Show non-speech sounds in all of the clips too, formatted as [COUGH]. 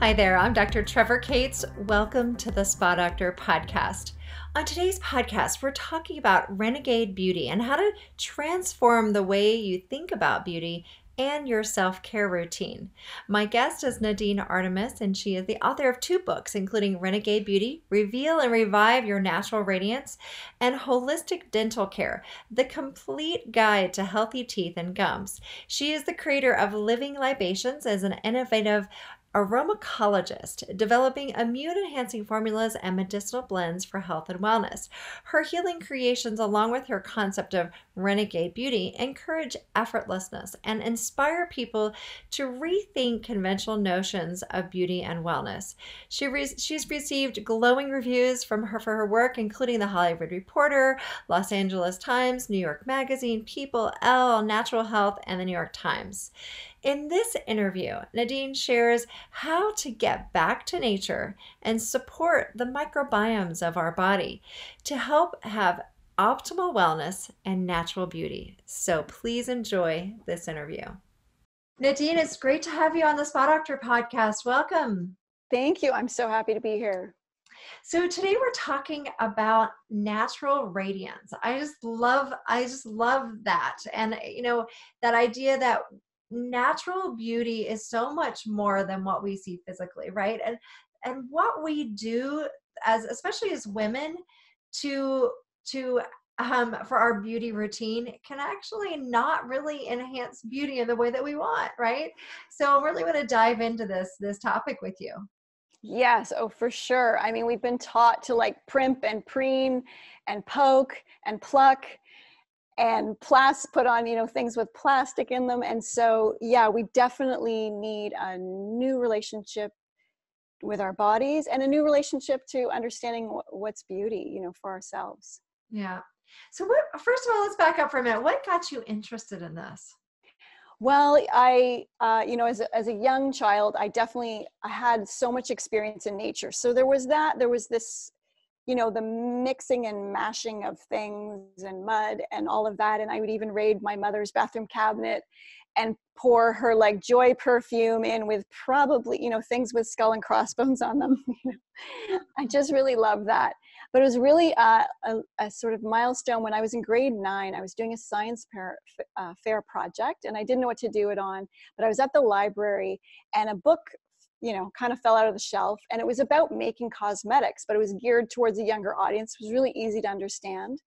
Hi there, I'm Dr. Trevor Cates. Welcome to the Spa Doctor podcast. On today's podcast, we're talking about renegade beauty and how to transform the way you think about beauty and your self care routine. My guest is Nadine Artemis, and she is the author of two books, including Renegade Beauty Reveal and Revive Your Natural Radiance, and Holistic Dental Care The Complete Guide to Healthy Teeth and Gums. She is the creator of Living Libations as an innovative aromacologist, developing immune enhancing formulas and medicinal blends for health and wellness. Her healing creations, along with her concept of renegade beauty, encourage effortlessness and inspire people to rethink conventional notions of beauty and wellness. She re- she's received glowing reviews from her for her work, including the Hollywood Reporter, Los Angeles Times, New York Magazine, People, Elle, Natural Health, and the New York Times. In this interview, Nadine shares how to get back to nature and support the microbiomes of our body to help have optimal wellness and natural beauty. So please enjoy this interview. Nadine, it's great to have you on the Spa Doctor podcast. Welcome. Thank you. I'm so happy to be here. So today we're talking about natural radiance. I just love I just love that. And you know, that idea that natural beauty is so much more than what we see physically right? And and what we do as especially as women to to um, for our beauty routine can actually not really enhance beauty in the way that we want right? So i really want to dive into this this topic with you. Yes oh for sure. I mean we've been taught to like primp and preen and poke and pluck and plus put on you know things with plastic in them. And so yeah we definitely need a new relationship with our bodies and a new relationship to understanding what's beauty you know for ourselves. Yeah. So what first of all let's back up for a minute. What got you interested in this? Well i uh, you know as a, as a young child i definitely i had so much experience in nature. So there was that there was this you know the mixing and mashing of things and mud and all of that. And i would even raid my mother's bathroom cabinet and pour her like joy perfume in with probably you know things with skull and crossbones on them [LAUGHS] i just really love that. But it was really a, a, a, sort of milestone when i was in grade nine i was doing a science fair, uh, fair project and i didn't know what to do it on but i was at the library and a book you know kind of fell out of the shelf and it was about making cosmetics but it was geared towards a younger audience it was really easy to understand.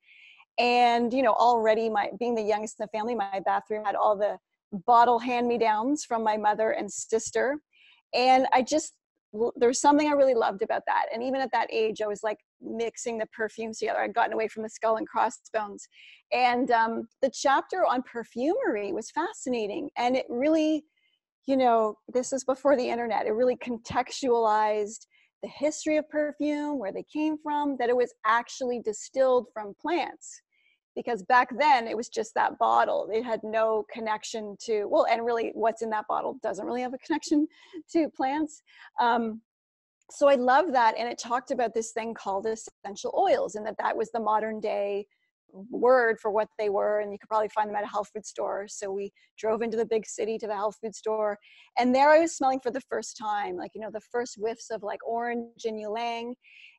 And you know already my being the youngest in the family my bathroom had all the bottle hand me downs from my mother and sister. And i just there was something i really loved about that. And even at that age i was like mixing the perfumes together. I'd gotten away from the skull and crossbones. And um, the chapter on perfumery was fascinating and it really you know, this is before the internet. It really contextualized the history of perfume, where they came from, that it was actually distilled from plants. Because back then it was just that bottle. It had no connection to, well, and really what's in that bottle doesn't really have a connection [LAUGHS] to plants. Um, so I love that. And it talked about this thing called essential oils, and that that was the modern day word for what they were and you could probably find them at a health food store. So we drove into the big city to the health food store and there i was smelling for the first time like you know the first whiffs of like orange and ylang.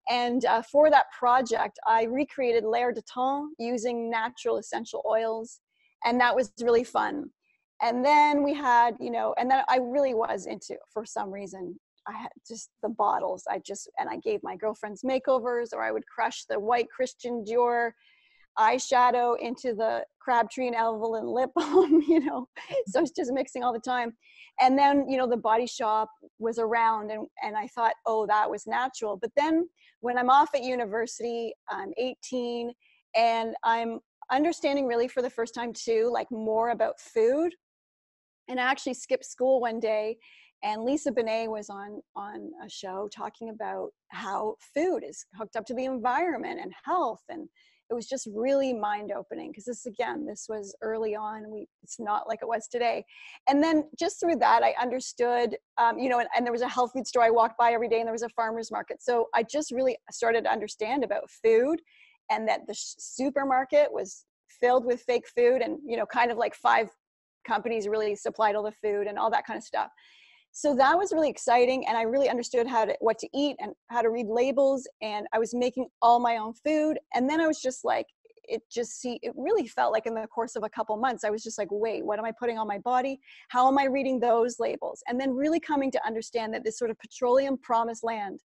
And uh, for that project i recreated l'air du temps using natural essential oils and that was really fun. And then we had you know and then i really was into for some reason I had just the bottles. I just and I gave my girlfriends makeovers, or I would crush the white Christian Dior eyeshadow into the Crabtree and Evelyn lip [LAUGHS] balm, you know. So it's just mixing all the time. And then, you know, the body shop was around and, and I thought, oh, that was natural. But then when I'm off at university, I'm 18 and I'm understanding really for the first time too, like more about food. And I actually skipped school one day and Lisa Bonet was on on a show talking about how food is hooked up to the environment and health and it was just really mind opening because this again this was early on we it's not like it was today. And then just through that i understood um, you know and, and, there was a health food store i walked by every day and there was a farmers market. So i just really started to understand about food and that the supermarket was filled with fake food and you know kind of like five companies really supplied all the food and all that kind of stuff so that was really exciting and i really understood how to what to eat and how to read labels and i was making all my own food and then i was just like it just see it really felt like in the course of a couple months i was just like wait what am i putting on my body? How am i reading those labels? And then really coming to understand that this sort of petroleum promised land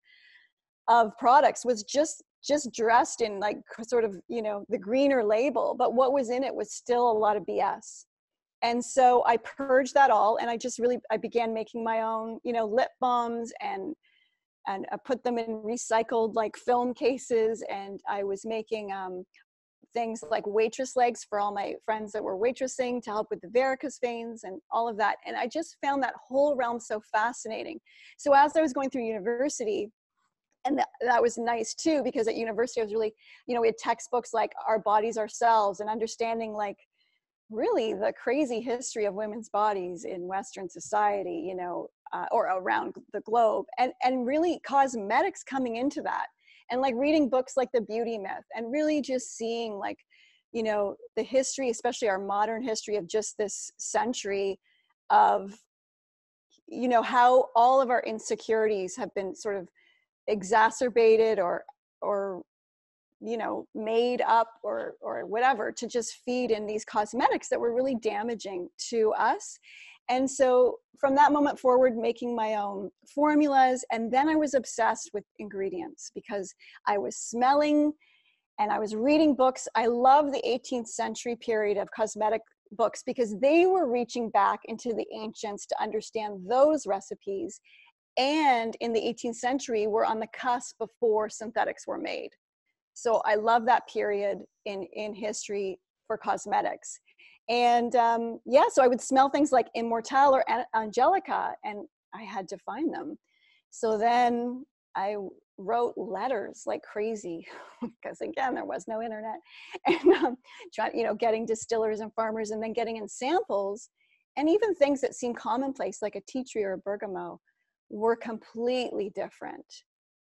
of products was just just dressed in like sort of you know the greener label but what was in it was still a lot of bs and so i purged that all and i just really i began making my own you know lip balms and and I put them in recycled like film cases and i was making um, things like waitress legs for all my friends that were waitressing to help with the varicose veins and all of that. And i just found that whole realm so fascinating. So as i was going through university and that, that was nice too because at university i was really you know we had textbooks like our bodies ourselves and understanding like really the crazy history of women's bodies in Western society, you know, uh, or around the globe, and and really cosmetics coming into that, and like reading books like The Beauty Myth, and really just seeing like, you know, the history, especially our modern history of just this century, of, you know, how all of our insecurities have been sort of exacerbated or or you know made up or or whatever to just feed in these cosmetics that were really damaging to us. And so from that moment forward making my own formulas and then i was obsessed with ingredients because i was smelling and i was reading books. I love the 18th century period of cosmetic books because they were reaching back into the ancients to understand those recipes and in the 18th century we're on the cusp before synthetics were made so I love that period in in history for cosmetics. And um, yeah, so I would smell things like Immortelle or Angelica, and I had to find them. So then I wrote letters like crazy [LAUGHS] because again there was no internet [LAUGHS] and um, try, you know getting distillers and farmers and then getting in samples and even things that seem commonplace like a tea tree or a bergamot were completely different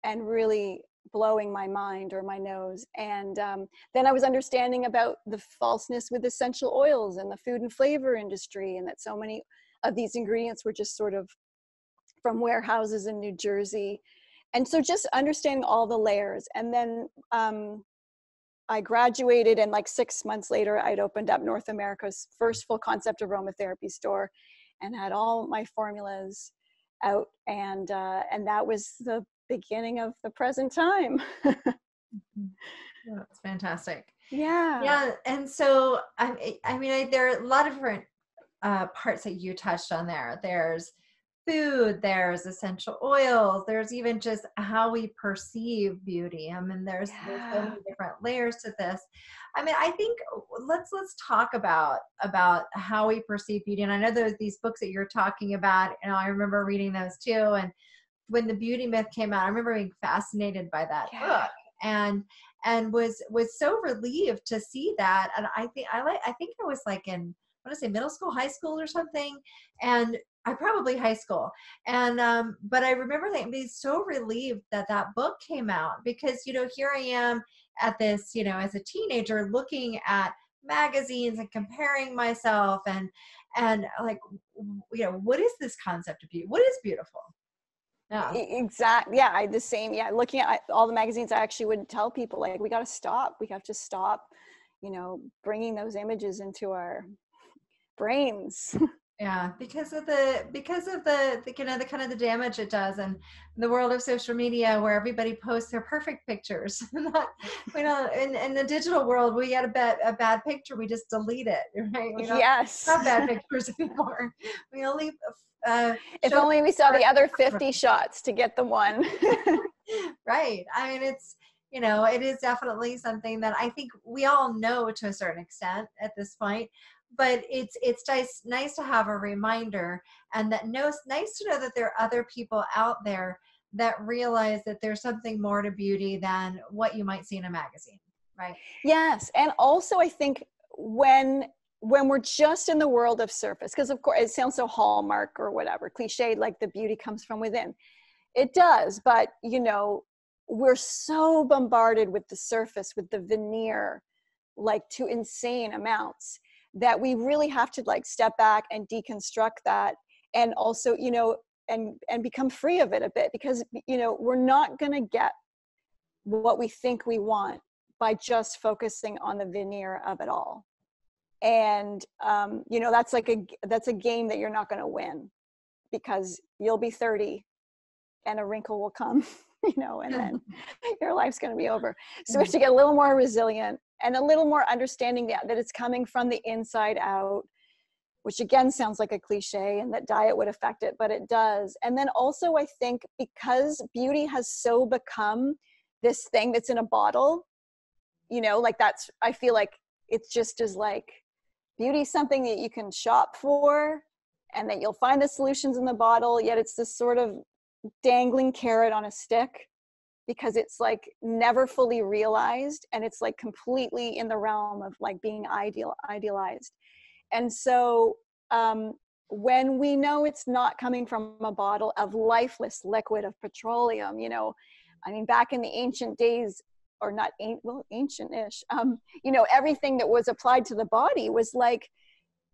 and really blowing my mind or my nose. And um, then I was understanding about the falseness with essential oils and the food and flavor industry, and that so many of these ingredients were just sort of from warehouses in New Jersey. And so just understanding all the layers. And then um, I graduated, and like six months later, I'd opened up North America's first full concept aromatherapy store and had all my formulas out and uh, and that was the beginning of the present time. [LAUGHS] mm-hmm. That's fantastic. Yeah. Yeah. And so, I, I mean, I, there are a lot of different uh, parts that you touched on there. There's food, there's essential oils, there's even just how we perceive beauty. I mean, there's, yeah. there's so many different layers to this. I mean, I think let's let's talk about about how we perceive beauty. And I know there's these books that you're talking about, and I remember reading those too. And when the beauty myth came out i remember being fascinated by that yeah. book and and was was so relieved to see that and i think i like i think i was like in I want to say middle school, high school, or something, and I probably high school. And um, but I remember that being so relieved that that book came out because you know here I am at this you know as a teenager looking at magazines and comparing myself and and like you know what is this concept of beauty? What is beautiful? Yeah. Exactly yeah i the same yeah looking at all the magazines i actually would tell people like we got to stop we have to stop you know bringing those images into our brains [LAUGHS] yeah because of the because of the, the you know the kind of the damage it does and the world of social media where everybody posts their perfect pictures [LAUGHS] not you know in, in the digital world we get a bad a bad picture we just delete it [LAUGHS] right we yes have bad [LAUGHS] pictures anymore we only uh, if only we saw the other 50 shots to get the one. right. I mean, it's, you know, it is definitely something that I think we all know to a certain extent at this point, but it's it's nice nice to have a reminder and that no nice to know that there are other people out there that realize that there's something more to beauty than what you might see in a magazine right yes and also i think when when we're just in the world of surface, because of course it sounds so hallmark or whatever, cliched, like the beauty comes from within. It does, but you know, we're so bombarded with the surface, with the veneer, like to insane amounts, that we really have to like step back and deconstruct that. And also, you know, and and become free of it a bit because you know we're not going to get what we think we want by just focusing on the veneer of it all and um, you know that's like a that's a game that you're not going to win because you'll be 30 and a wrinkle will come [LAUGHS] you know and then [LAUGHS] your life's going to be over so we have to get a little more resilient and a little more understanding that, that it's coming from the inside out which again sounds like a cliche and that diet would affect it, but it does. And then also, I think because beauty has so become this thing that's in a bottle, you know, like that's, I feel like it's just as like beauty something that you can shop for and that you'll find the solutions in the bottle, yet it's this sort of dangling carrot on a stick because it's like never fully realized and it's like completely in the realm of like being ideal idealized and so um, when we know it's not coming from a bottle of lifeless liquid of petroleum, you know, I mean, back in the ancient days, or not, well, ancient-ish, um, you know, everything that was applied to the body was like,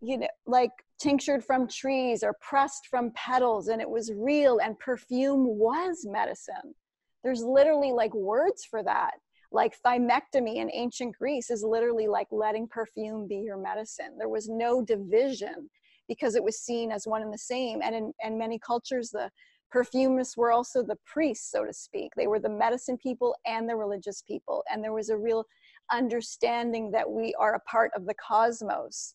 you know, like tinctured from trees or pressed from petals, and it was real. And perfume was medicine. There's literally like words for that like thymectomy in ancient Greece is literally like letting perfume be your medicine. There was no division because it was seen as one and the same. And in, in many cultures, the perfumists were also the priests, so to speak. They were the medicine people and the religious people. And there was a real understanding that we are a part of the cosmos.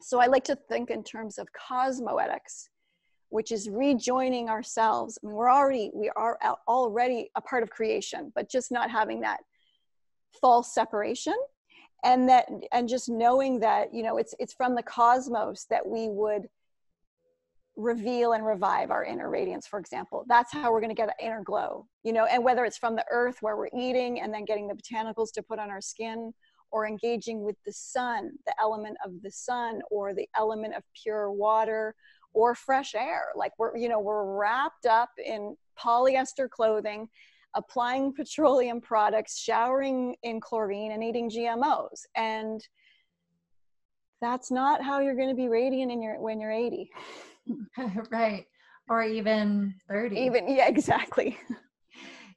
So I like to think in terms of cosmoetics which is rejoining ourselves. I mean, we're already we are already a part of creation, but just not having that false separation, and that and just knowing that you know it's it's from the cosmos that we would reveal and revive our inner radiance for example. That's how we're going to get an inner glow you know? And whether it's from the earth where we're eating and then getting the botanicals to put on our skin or engaging with the sun the element of the sun or the element of pure water or fresh air. Like we're you know we're wrapped up in polyester clothing applying [LAUGHS] petroleum products showering in chlorine and eating gmos and that's not how you're going to be radiant in your when you're 80 [LAUGHS] right. Or even 30 even yeah exactly. [LAUGHS]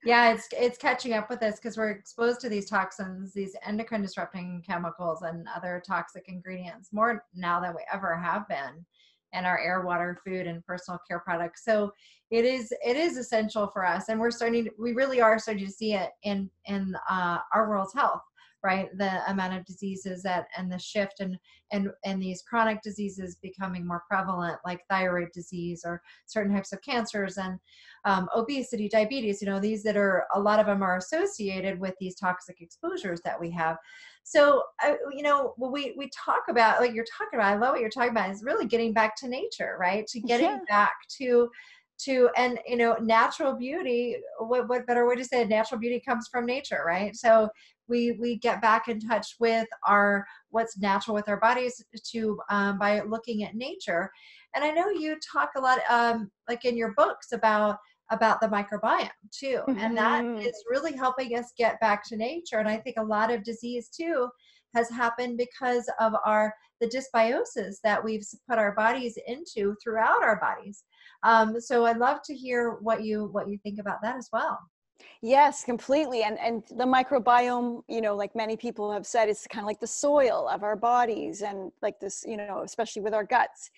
Yeah it's it's catching up with us because we're exposed to these toxins these endocrine disrupting chemicals and other toxic ingredients more now than we ever have been and our air water food and personal care products. So it is it is essential for us and we're starting we really are starting to see it in in uh, our world's health right? The amount of diseases that and the shift and and and these chronic diseases becoming more prevalent like thyroid disease or certain types of cancers and um, obesity diabetes you know these that are a lot of them are associated with these toxic exposures that we have. So uh, you know when we we talk about like you're talking about i love what you're talking about is really getting back to nature right? To getting yeah. back to to and you know natural beauty what, what better way to say it natural beauty comes from nature right so we we get back in touch with our what's natural with our bodies to um, by looking at nature and i know you talk a lot um, like in your books about about the microbiome too mm-hmm. and that mm-hmm. really helping us get back to nature and i think a lot of disease too has happened because of our the dysbiosis that we've put our bodies into throughout our bodies um, so i'd love to hear what you what you think about that as well Yes, completely. And and the microbiome, you know, like many people have said, it's kind of like the soil of our bodies and like this, you know, especially with our guts.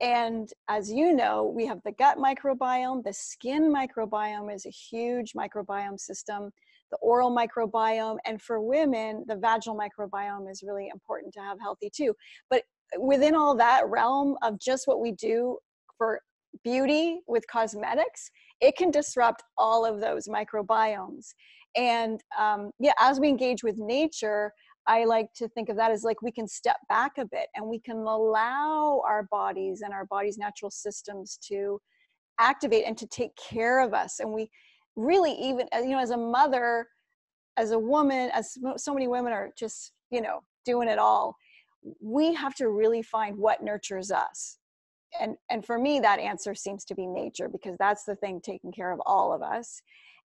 And as you know, we have the gut microbiome, the skin microbiome is a huge microbiome system, the oral microbiome, and for women, the vaginal microbiome is really important to have healthy too. But within all that realm of just what we do for beauty with cosmetics, it can disrupt all of those microbiomes. And um, yeah, as we engage with nature, I like to think of that as like we can step back a bit and we can allow our bodies and our body's natural systems to activate and to take care of us. And we really, even, uh, you know, as a mother, as a woman, as so many women are just, you know, doing it all, we have to really find what nurtures us. And and for me that answer seems to be nature because that's the thing taking care of all of us.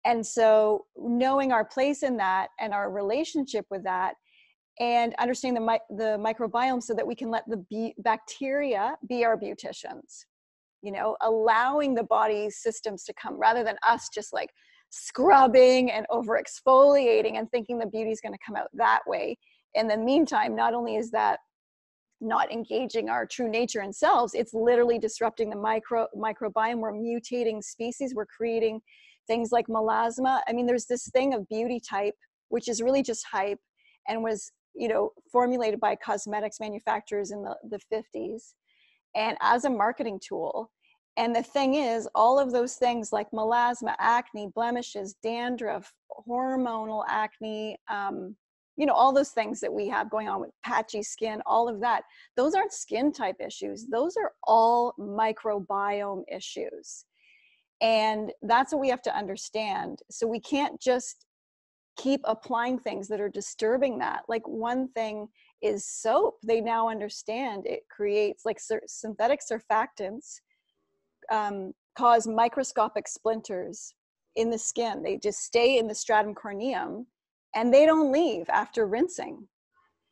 And so knowing our place in that and our relationship with that and understanding the, the microbiome so that we can let the bacteria be our beauticians you know allowing the body systems to come rather than us just like scrubbing and over exfoliating and thinking the beauty is going to come out that way. In the meantime not only is that not engaging our true nature and selves it's literally disrupting the micro microbiome. We're mutating species. We're creating things like melasma. I mean there's this thing of beauty type which is really just hype and was you know formulated by cosmetics manufacturers in the, the 50s and as a marketing tool and the thing is all of those things like melasma acne blemishes dandruff hormonal acne um, you know all those things that we have going on with patchy skin all of that those aren't skin type issues. Those are all microbiome issues. And that's what we have to understand. So we can't just keep applying things that are disturbing that. Like one thing is soap. They now understand it creates like synthetic surfactants um, cause microscopic splinters in the skin they just stay in the stratum corneum and they don't leave after rinsing.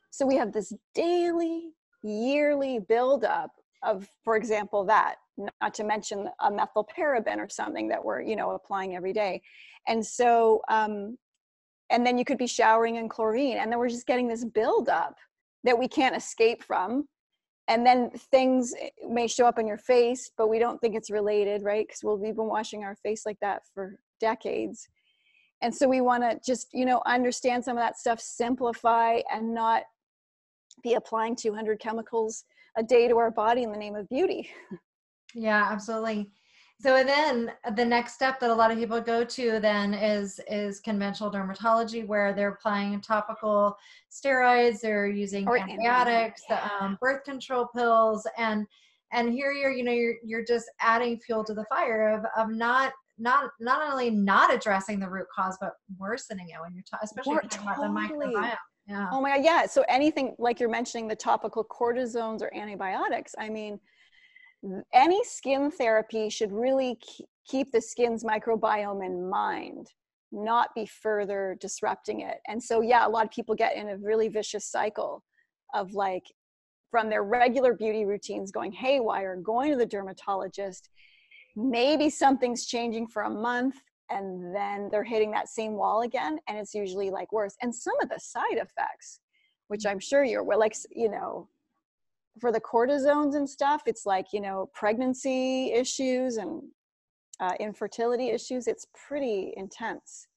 So we have this daily, yearly buildup of, for example, that, not to mention a methylparaben or something that we're, you know, applying every day. And so, um, and then you could be showering in chlorine, and then we're just getting this buildup that we can't escape from. And then things eh, may show up on your face, but we don't think it's related, right? Because we'll, we've been washing our face like that for decades. And so we want to just you know understand some of that stuff simplify and not be applying 200 chemicals a day to our body in the name of beauty. Yeah absolutely so then the next step that a lot of people go to then is is conventional dermatology where they're applying topical steroids they're using or antibiotics yeah. um, birth control pills and and here you're you know you're you're just adding fuel to the fire of of not not not only not addressing the root cause but worsening it when you're ta- especially talking totally. about the microbiome yeah oh my god yeah so anything like you're mentioning the topical cortisones or antibiotics i mean any skin therapy should really keep the skin's microbiome in mind not be further disrupting it. And so yeah a lot of people get in a really vicious cycle of like from their regular beauty routines going haywire going to the dermatologist. Maybe something's changing for a month and then they're hitting that same wall again and it's usually like worse. And some of the side effects which mm. i'm sure you're well like you know for the cortisones and stuff it's like you know pregnancy issues and uh, infertility issues it's pretty intense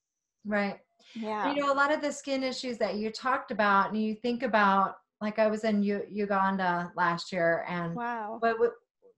right yeah you know a lot of the skin issues that you talked about and you think about like i was in U- uganda last year and wow but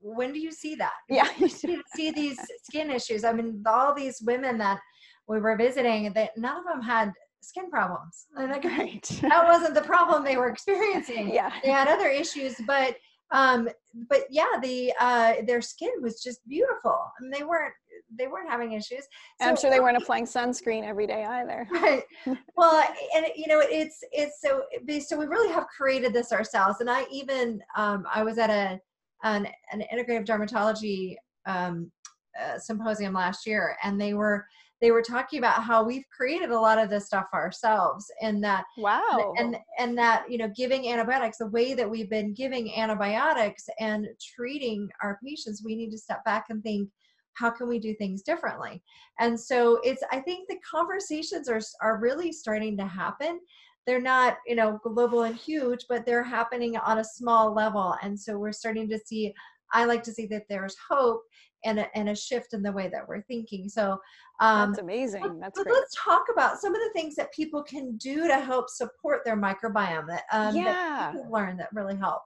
when do you see that? [LAUGHS] Yeah. you see these skin issues. I mean, all these women that we were visiting, that none of them had skin problems. And like, right. [LAUGHS] that wasn't the problem they were experiencing. Yeah. They had other issues, but um, but yeah, the uh, their skin was just beautiful. I mean, they weren't they weren't having issues. So, I'm sure they weren't applying [LAUGHS] sunscreen every day either. Right. [LAUGHS] Well, and you know, it's it's so so we really have created this ourselves. And I even um, I was at a an, an integrative dermatology um, uh, symposium last year, and they were they were talking about how we've created a lot of this stuff ourselves, and that wow, and and that you know, giving antibiotics the way that we've been giving antibiotics and treating our patients, we need to step back and think how can we do things differently? And so it's i think the conversations are are really starting to happen. They're not you know global and huge but they're happening on a small level and so we're starting to see i like to see that there's hope and a, and a shift in the way that we're thinking so um, that's amazing that's but, let's talk about some of the things that people can do to help support their microbiome that um, yeah. that learn that really help.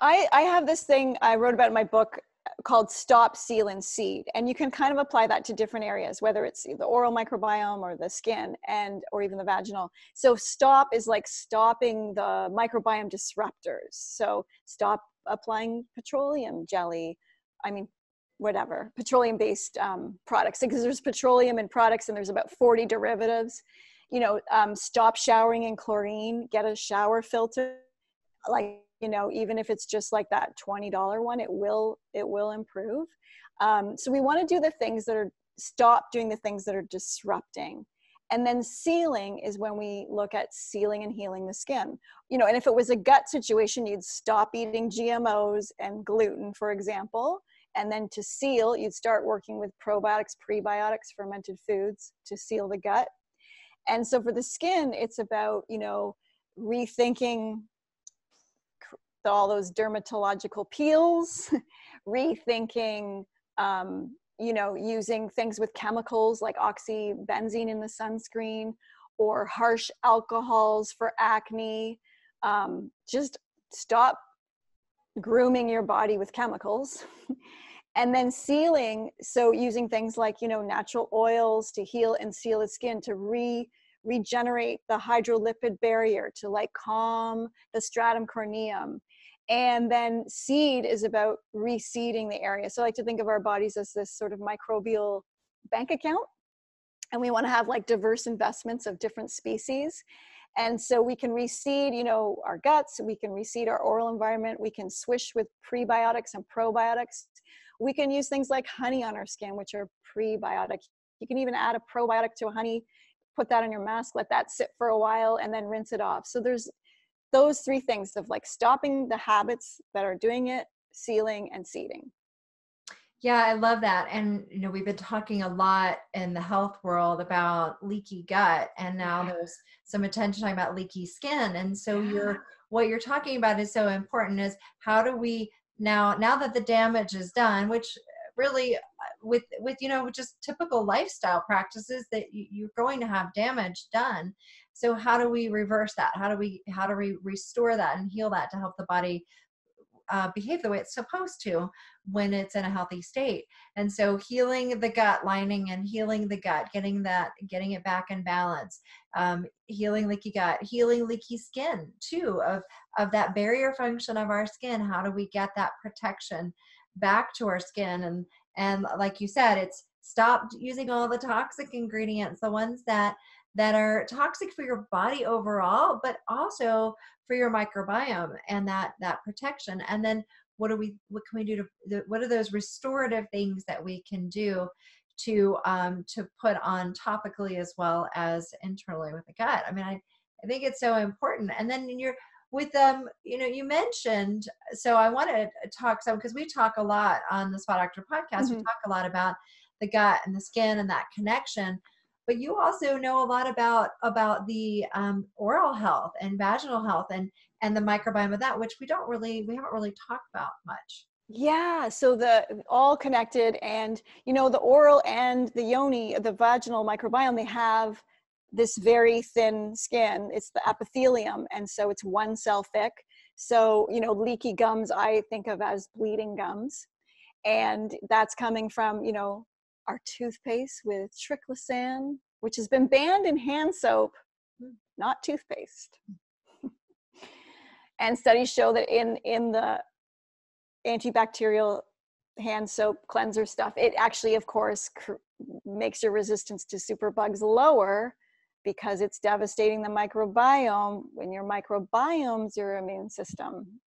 I, I have this thing I wrote about in my book called stop seal and seed and you can kind of apply that to different areas whether it's the oral microbiome or the skin and or even the vaginal. So stop is like stopping the microbiome disruptors. So stop applying petroleum jelly i mean whatever petroleum based um, products because there's petroleum in products and there's about 40 derivatives. You know um, stop showering in chlorine get a shower filter. Like you know even if it's just like that $20 one it will it will improve. Um, so we want to do the things that are stop doing the things that are disrupting. And then sealing is when we look at sealing and healing the skin. You know and if it was a gut situation you'd stop eating gmos and gluten for example And then to seal, you'd start working with probiotics, prebiotics, fermented foods to seal the gut. And so for the skin, it's about, you know, rethinking all those dermatological peels, [LAUGHS] rethinking, um, you know, using things with chemicals like oxybenzone in the sunscreen or harsh alcohols for acne. Um, just stop grooming your body with chemicals. [LAUGHS] and then sealing, so using things like, you know, natural oils to heal and seal the skin to re regenerate the hydrolipid barrier to like calm the stratum corneum and then seed is about reseeding the area so i like to think of our bodies as this sort of microbial bank account and we want to have like diverse investments of different species and so we can reseed you know our guts we can reseed our oral environment we can swish with prebiotics and probiotics. We can use things like honey on our skin which are prebiotic. You can even add a probiotic to a honey put that on your mask let that sit for a while and then rinse it off. So there's those three things of like stopping the habits that are doing it, sealing, and seeding. Yeah, I love that. And you know, we've been talking a lot in the health world about leaky gut, and now there's some attention talking about leaky skin. And so you're what you're talking about is so important is how do we now now that the damage is done, which really uh, with with you know just typical lifestyle practices that you're going to have damage done so how do we reverse that how do we how do we restore that and heal that to help the body uh, behave the way it's supposed to when it's in a healthy state. And so healing the gut lining and healing the gut getting that getting it back in balance um, healing leaky gut healing leaky skin too of of that barrier function of our skin. How do we get that protection back to our skin? And and like you said it's stop using all the toxic ingredients the ones that that are toxic for your body overall, but also for your microbiome and that that protection. And then what do we what can we do to what are those restorative things that we can do to um, to put on topically as well as internally with the gut? I mean, I I think it's so important. And then you're with um you know you mentioned so i want to talk some because we talk a lot on the Spa doctor podcast mm-hmm. we talk a lot about the gut and the skin and that connection but you also know a lot about about the um, oral health and vaginal health and and the microbiome of that which we don't really we haven't really talked about much. Yeah so the all connected and you know the oral and the yoni the vaginal microbiome they have this very thin skin. It's the epithelium and so it's one cell thick. So you know leaky gums i think of as bleeding gums. And that's coming from you know our toothpaste with triclosan, which has been banned in hand soap, mm. not toothpaste. [LAUGHS] and studies show that in, in the antibacterial hand soap cleanser stuff, it actually, of course, cr- makes your resistance to superbugs lower because it's devastating the microbiome. When your microbiome's your immune system,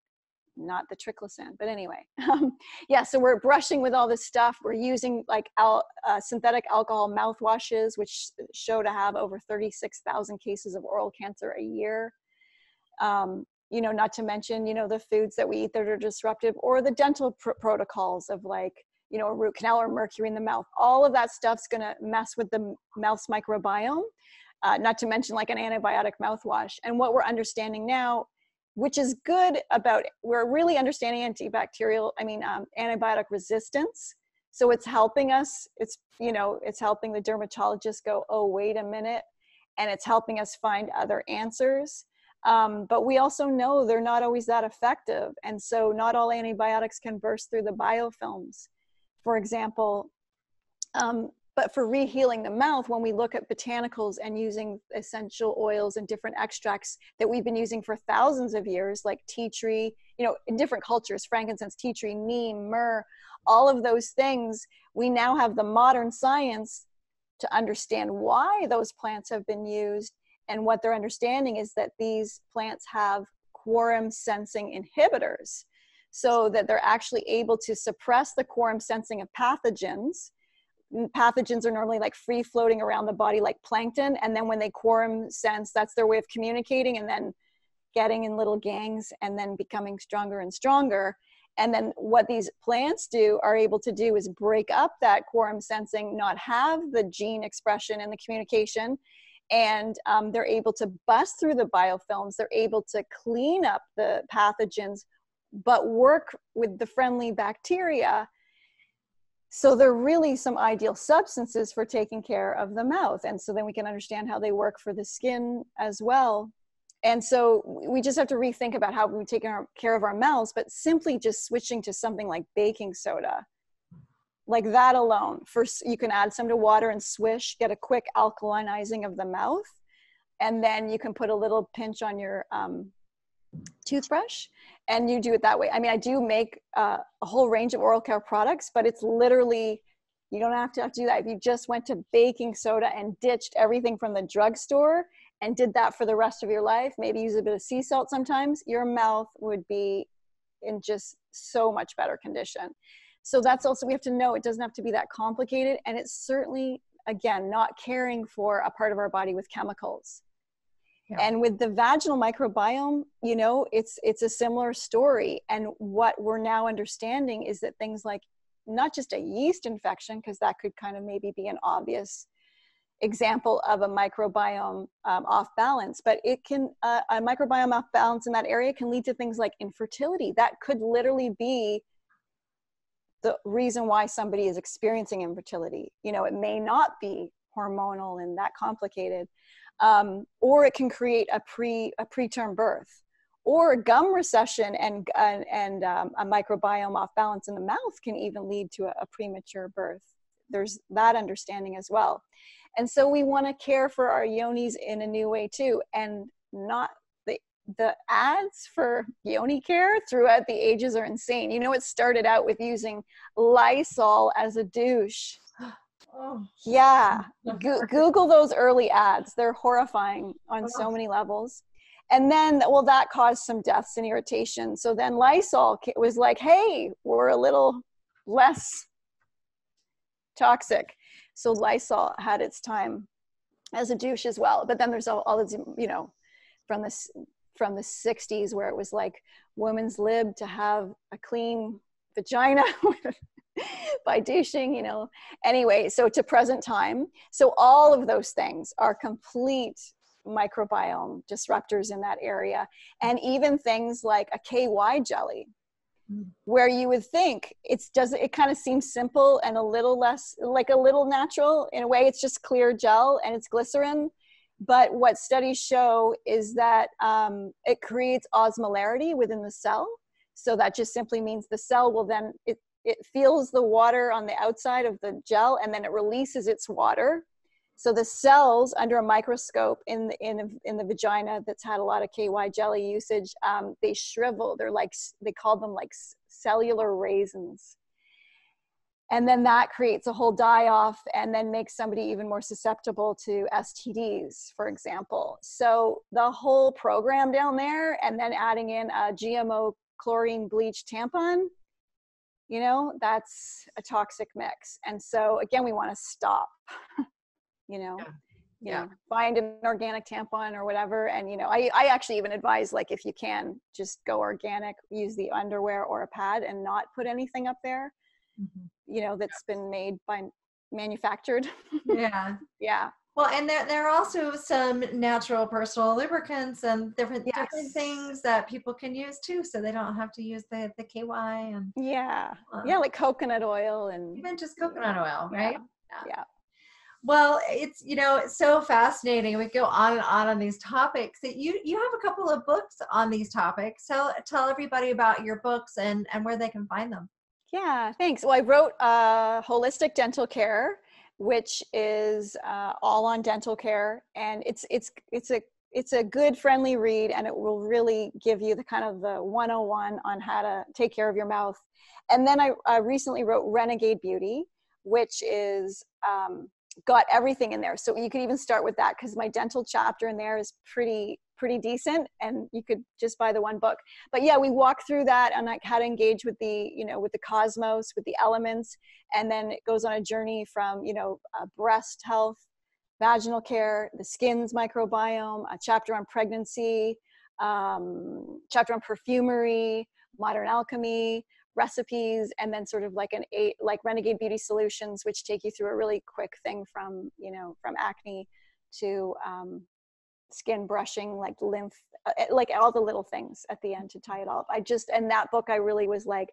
not the triclosan but anyway [LAUGHS] um, yeah so we're brushing with all this stuff we're using like al- uh, synthetic alcohol mouthwashes which show to have over 36000 cases of oral cancer a year. Um, you know not to mention you know the foods that we eat that are disruptive or the dental pr- protocols of like you know a root canal or mercury in the mouth. All of that stuff's going to mess with the mouth's microbiome uh, not to mention like an antibiotic mouthwash. And what we're understanding now which is good about we're really understanding antibacterial i mean um, antibiotic resistance. So it's helping us it's you know it's helping the dermatologist go oh wait a minute and it's helping us find other answers. Um, but we also know they're not always that effective and so not all antibiotics can burst through the biofilms. For example um, but for rehealing the mouth, when we look at botanicals and using essential oils and different extracts that we've been using for thousands of years, like tea tree, you know, in different cultures, frankincense, tea tree, neem, myrrh, all of those things, we now have the modern science to understand why those plants have been used. And what they're understanding is that these plants have quorum sensing inhibitors so that they're actually able to suppress the quorum sensing of pathogens pathogens are normally like free floating around the body like plankton and then when they quorum sense that's their way of communicating and then getting in little gangs and then becoming stronger and stronger And then what these plants do are able to do is break up that quorum sensing, not have the gene expression and the communication, and um, they're able to bust through the biofilms. They're able to clean up the pathogens, but work with the friendly bacteria. So they're really some ideal substances for taking care of the mouth. And so then we can understand how they work for the skin as well and so we just have to rethink about how we take care of our mouths but simply just switching to something like baking soda like that alone first you can add some to water and swish get a quick alkalinizing of the mouth and then you can put a little pinch on your um, toothbrush and you do it that way i mean i do make uh, a whole range of oral care products but it's literally you don't have to, have to do that if you just went to baking soda and ditched everything from the drugstore and did that for the rest of your life, maybe use a bit of sea salt sometimes, your mouth would be in just so much better condition. So that's also, we have to know it doesn't have to be that complicated. And it's certainly, again, not caring for a part of our body with chemicals. Yeah. And with the vaginal microbiome, you know, it's it's a similar story. And what we're now understanding is that things like not just a yeast infection, because that could kind of maybe be an obvious example of a microbiome um, off balance but it can uh, a microbiome off balance in that area can lead to things like infertility that could literally be the reason why somebody is experiencing infertility you know it may not be hormonal and that complicated um, or it can create a pre a preterm birth or gum recession and and, and um, a microbiome off balance in the mouth can even lead to a, a premature birth. There's that understanding as well. And so we want to care for our yonis in a new way too and not the the ads for yoni care throughout the ages are insane. You know it started out with using lysol as a douche oh. yeah Go- [LAUGHS] google those early ads they're horrifying on so oh. many levels and then well that caused some deaths and irritation so then lysol was like hey we're a little less toxic so Lysol had its time as a douche as well. But then there's all, all this, you know, from this from the 60s where it was like women's lib to have a clean vagina [LAUGHS] [LAUGHS] by douching, you know. Anyway, so to present time. So all of those things are complete microbiome disruptors in that area. And even things like a KY jelly, where you would think it's does it kind of seems simple and a little less like a little natural in a way it's just clear gel and it's glycerin but what studies show is that um, it creates osmolarity within the cell so that just simply means the cell will then it, it feels the water on the outside of the gel and then it releases its water so the cells under a microscope in the, in, in the vagina that's had a lot of KY jelly usage, um, they shrivel. They're like, they call them like cellular raisins. And then that creates a whole die off and then makes somebody even more susceptible to STDs, for example. So the whole program down there, and then adding in a GMO chlorine bleach tampon, you know, that's a toxic mix. And so again, we want to stop. [LAUGHS] you know yeah. you yeah. know find an organic tampon or whatever and you know I, I actually even advise like if you can just go organic use the underwear or a pad and not put anything up there mm-hmm. you know that's yeah. been made by manufactured [LAUGHS] yeah yeah well, and there, there are also some natural personal lubricants and different yes. different things that people can use too, so they don't have to use the the KY and yeah, uh, yeah, like coconut oil and even just coconut oil, right? Yeah. yeah. Well, it's you know it's so fascinating. We go on and on on these topics. That you you have a couple of books on these topics. Tell tell everybody about your books and and where they can find them. Yeah, thanks. Well, I wrote uh, holistic dental care, which is uh, all on dental care, and it's it's it's a it's a good friendly read, and it will really give you the kind of the 101 on how to take care of your mouth. And then I, I recently wrote Renegade Beauty, which is um, got everything in there. So you could even start with that because my dental chapter in there is pretty pretty decent and you could just buy the one book but yeah we walk through that and like how to engage with the you know with the cosmos with the elements and then it goes on a journey from you know uh, breast health vaginal care the skin's microbiome a chapter on pregnancy um, chapter on perfumery modern alchemy recipes and then sort of like an eight like renegade beauty solutions which take you through a really quick thing from you know from acne to um, skin brushing like lymph eh, like all the little things at the end to tie it all up i just and that book i really was like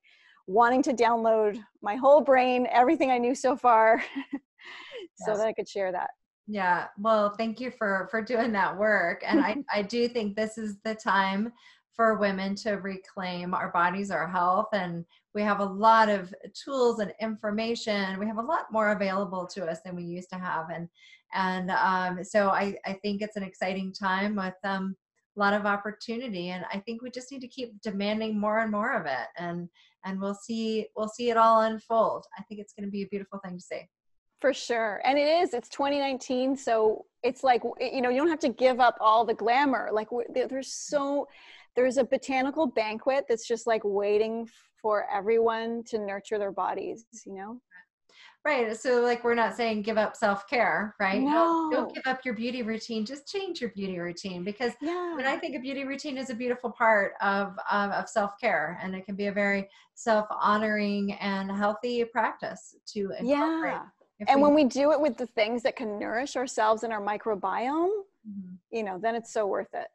wanting to download my whole brain everything i knew so far [LAUGHS] so yes. that i could share that yeah well thank you for for doing that work and i i do think this is the time for women to reclaim our bodies, our health, and we have a lot of tools and information. We have a lot more available to us than we used to have, and and um, so I I think it's an exciting time with um, a lot of opportunity, and I think we just need to keep demanding more and more of it, and and we'll see we'll see it all unfold. I think it's going to be a beautiful thing to see. For sure. And it is, it's 2019. So it's like, you know, you don't have to give up all the glamour. Like there's so, there's a botanical banquet that's just like waiting for everyone to nurture their bodies, you know? Right. So, like, we're not saying give up self care, right? No. Don't, don't, give up your beauty routine. Just change your beauty routine because yeah. when I think a beauty routine is a beautiful part of, of, of self care and it can be a very self honoring and healthy practice to incorporate. Yeah. And we, when we do it with the things that can nourish ourselves and our microbiome, mm-hmm. you know, then it's so worth it.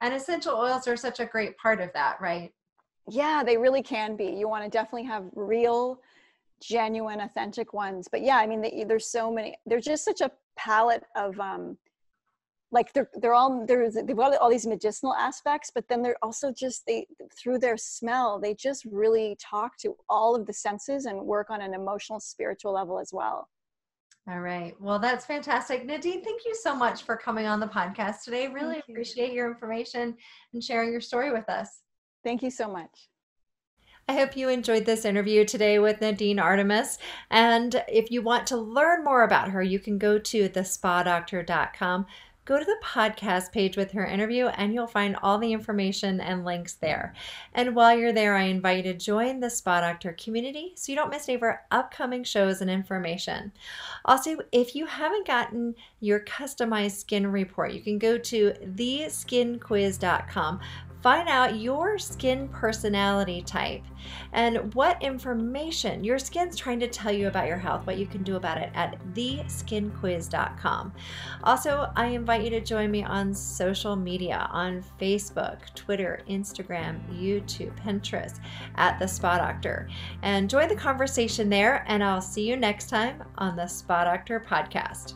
And essential oils are such a great part of that, right? Yeah, they really can be. You want to definitely have real, genuine, authentic ones. But yeah, I mean, they, there's so many. There's just such a palette of, um, like they're they're all there's they've got all these medicinal aspects, but then they're also just they through their smell they just really talk to all of the senses and work on an emotional, spiritual level as well. All right. Well, that's fantastic. Nadine, thank you so much for coming on the podcast today. Really thank appreciate you. your information and sharing your story with us. Thank you so much. I hope you enjoyed this interview today with Nadine Artemis. And if you want to learn more about her, you can go to thespadoctor.com go to the podcast page with her interview and you'll find all the information and links there. And while you're there, I invite you to join the Spa Doctor community so you don't miss any of our upcoming shows and information. Also, if you haven't gotten your customized skin report, you can go to theskinquiz.com Find out your skin personality type and what information your skin's trying to tell you about your health, what you can do about it at theskinquiz.com. Also, I invite you to join me on social media on Facebook, Twitter, Instagram, YouTube, Pinterest at The Spa Doctor. And join the conversation there, and I'll see you next time on the Spa Doctor podcast.